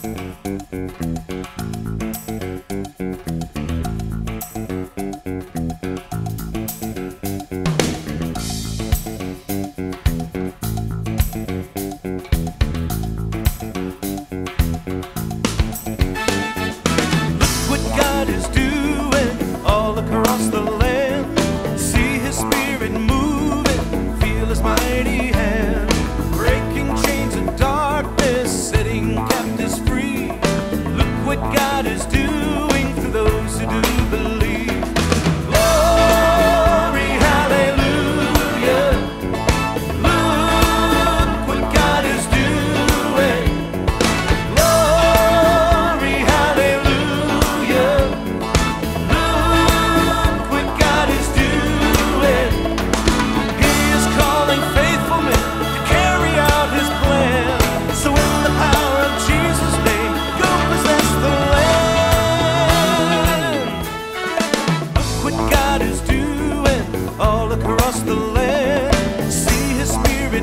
Mm-hmm.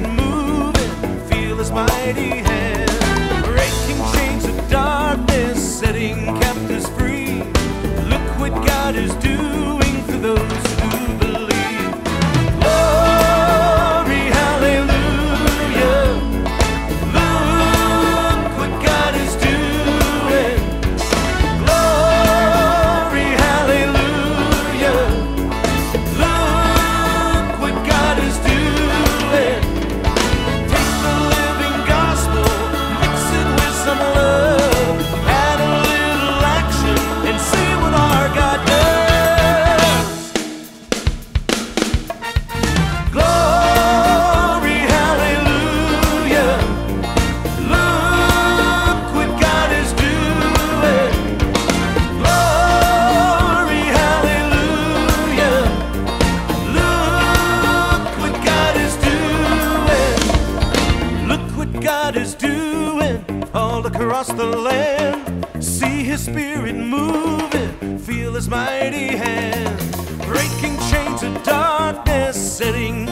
moving, feel his mighty hand. all across the land. See his spirit moving, feel his mighty hand. Breaking chains of darkness, setting